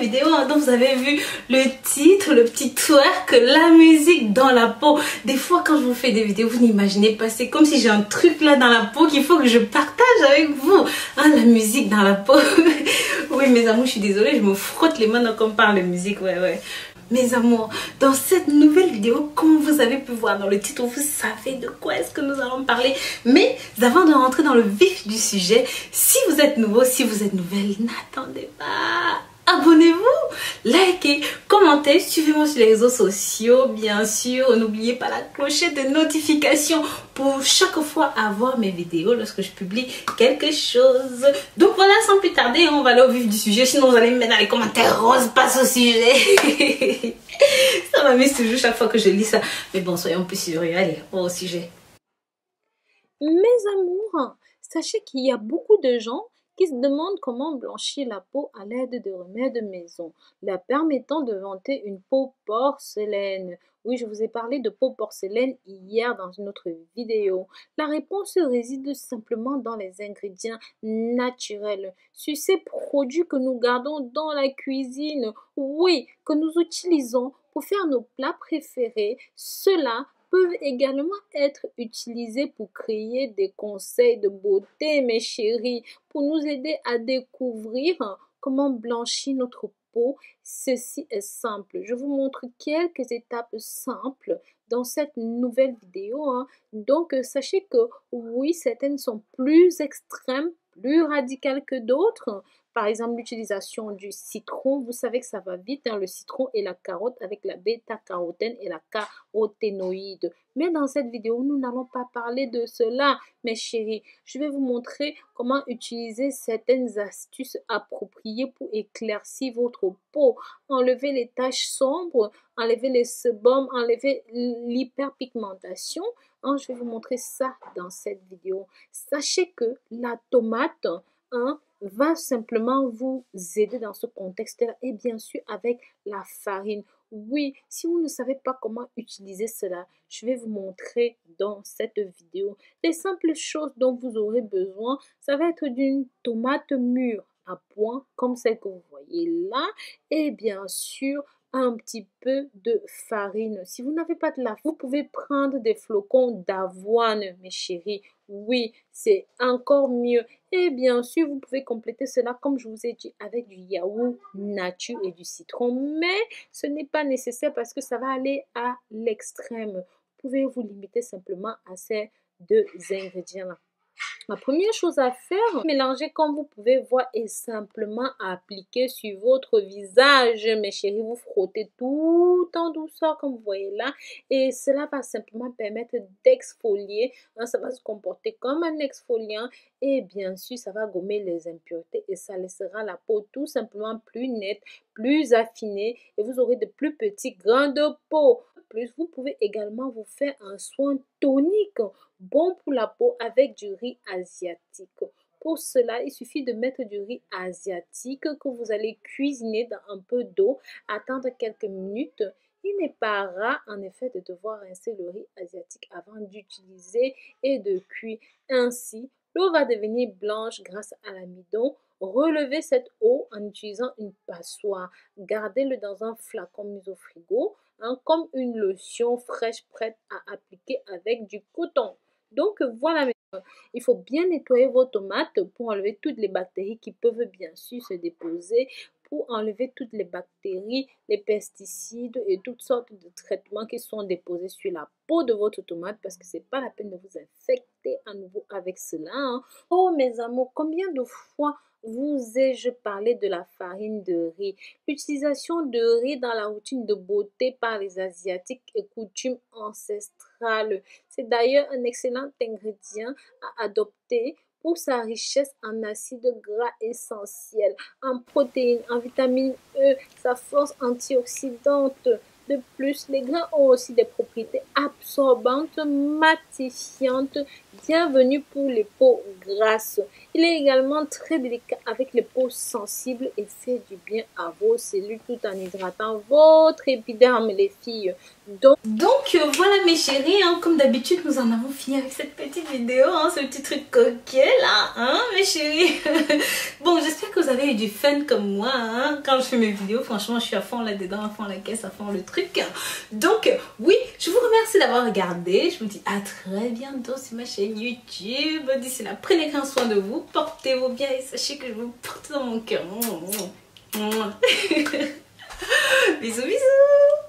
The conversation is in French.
vidéo hein, dont vous avez vu le titre, le petit twerk, la musique dans la peau. Des fois quand je vous fais des vidéos, vous n'imaginez pas, c'est comme si j'ai un truc là dans la peau qu'il faut que je partage avec vous. Ah, la musique dans la peau. oui mes amours, je suis désolée, je me frotte les mains quand on parle de musique, ouais ouais. Mes amours, dans cette nouvelle vidéo, comme vous avez pu voir dans le titre, vous savez de quoi est-ce que nous allons parler. Mais avant de rentrer dans le vif du sujet, si vous êtes nouveau, si vous êtes nouvelle, n'attendez pas abonnez-vous, likez, commentez, suivez-moi sur les réseaux sociaux, bien sûr. N'oubliez pas la clochette de notification pour chaque fois avoir mes vidéos lorsque je publie quelque chose. Donc voilà, sans plus tarder, on va aller au vif du sujet. Sinon, vous allez me mettre dans les commentaires rose, passe au sujet. ça m'amuse toujours chaque fois que je lis ça. Mais bon, soyons plus sérieux. Allez, au sujet. Mes amours, sachez qu'il y a beaucoup de gens qui se demandent comment blanchir la peau à l'aide de remèdes maison, la permettant de vanter une peau porcelaine. Oui, je vous ai parlé de peau porcelaine hier dans une autre vidéo. La réponse réside simplement dans les ingrédients naturels, sur ces produits que nous gardons dans la cuisine, oui, que nous utilisons pour faire nos plats préférés. Cela peuvent également être utilisés pour créer des conseils de beauté, mes chéris, pour nous aider à découvrir comment blanchir notre peau. Ceci est simple. Je vous montre quelques étapes simples dans cette nouvelle vidéo. Hein. Donc, sachez que oui, certaines sont plus extrêmes, plus radicales que d'autres. Par exemple, l'utilisation du citron, vous savez que ça va vite, le citron et la carotte avec la bêta-carotène et la caroténoïde. Mais dans cette vidéo, nous n'allons pas parler de cela, mes chéris. Je vais vous montrer comment utiliser certaines astuces appropriées pour éclaircir votre peau, enlever les taches sombres, enlever les sebums, enlever l'hyperpigmentation. Hein, je vais vous montrer ça dans cette vidéo. Sachez que la tomate, hein, va simplement vous aider dans ce contexte-là et bien sûr avec la farine. Oui, si vous ne savez pas comment utiliser cela, je vais vous montrer dans cette vidéo. Les simples choses dont vous aurez besoin, ça va être d'une tomate mûre à point comme celle que vous voyez là et bien sûr un petit peu de farine. Si vous n'avez pas de la vous pouvez prendre des flocons d'avoine, mes chéris. Oui, c'est encore mieux. Et bien sûr, vous pouvez compléter cela, comme je vous ai dit, avec du yaourt nature et du citron. Mais ce n'est pas nécessaire parce que ça va aller à l'extrême. Vous pouvez vous limiter simplement à ces deux ingrédients-là. La première chose à faire, mélanger comme vous pouvez voir et simplement appliquer sur votre visage. Mes chéris, vous frottez tout en douceur comme vous voyez là. Et cela va simplement permettre d'exfolier. Hein, ça va se comporter comme un exfoliant. Et bien sûr, ça va gommer les impuretés et ça laissera la peau tout simplement plus nette, plus affinée. Et vous aurez de plus petits grains de peau plus, vous pouvez également vous faire un soin tonique bon pour la peau avec du riz asiatique. Pour cela, il suffit de mettre du riz asiatique que vous allez cuisiner dans un peu d'eau, attendre quelques minutes. Il n'est pas rare en effet de devoir rincer le riz asiatique avant d'utiliser et de cuire. Ainsi, l'eau va devenir blanche grâce à l'amidon. Relevez cette eau en utilisant une passoire. Gardez-le dans un flacon mis au frigo. Hein, comme une lotion fraîche prête à appliquer avec du coton. Donc voilà, il faut bien nettoyer vos tomates pour enlever toutes les bactéries qui peuvent bien sûr se déposer, pour enlever toutes les bactéries, les pesticides et toutes sortes de traitements qui sont déposés sur la peau de votre tomate parce que c'est pas la peine de vous infecter à nouveau avec cela. Hein. Oh mes amours, combien de fois vous ai-je parlé de la farine de riz? L'utilisation de riz dans la routine de beauté par les Asiatiques est coutume ancestrale. C'est d'ailleurs un excellent ingrédient à adopter pour sa richesse en acides gras essentiels, en protéines, en vitamine E, sa force antioxydante. De plus, les grains ont aussi des propriétés absorbantes, matifiantes, bienvenues pour les peaux grasses. Il est également très délicat avec les peaux sensibles et fait du bien à vos cellules tout en hydratant votre épiderme, les filles. Donc, euh, voilà mes chéris, hein, comme d'habitude, nous en avons fini avec cette petite vidéo, hein, ce petit truc coquet là, hein, mes chéris. avez eu du fun comme moi hein. quand je fais mes vidéos. Franchement, je suis à fond là-dedans, à fond la caisse, à fond le truc. Donc, oui, je vous remercie d'avoir regardé. Je vous dis à très bientôt sur ma chaîne YouTube. D'ici là, prenez grand soin de vous, portez-vous bien et sachez que je vous porte dans mon cœur. bisous, bisous